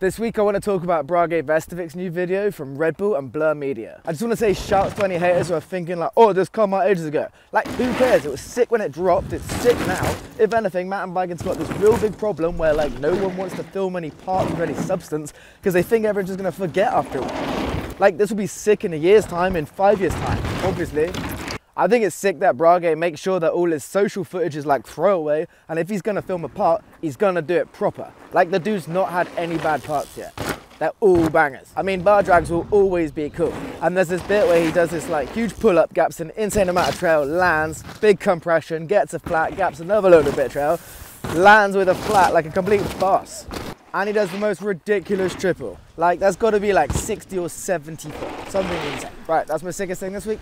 This week I want to talk about Brage Vestavik's new video from Red Bull and Blur Media. I just want to say shouts to any haters who are thinking like, oh, this come out ages ago. Like, who cares? It was sick when it dropped, it's sick now. If anything, mountain biking's got this real big problem where like no one wants to film any parts of any substance because they think everyone's just going to forget after a while. Like, this will be sick in a year's time, in five years' time, obviously. I think it's sick that Brage makes sure that all his social footage is like throwaway, and if he's gonna film a part, he's gonna do it proper. Like the dude's not had any bad parts yet. They're all bangers. I mean, bar drags will always be cool. And there's this bit where he does this like huge pull-up, gaps an insane amount of trail, lands, big compression, gets a flat, gaps another of bit trail, lands with a flat like a complete boss. And he does the most ridiculous triple. Like, that's gotta be like 60 or 70 foot, something insane. Right, that's my sickest thing this week.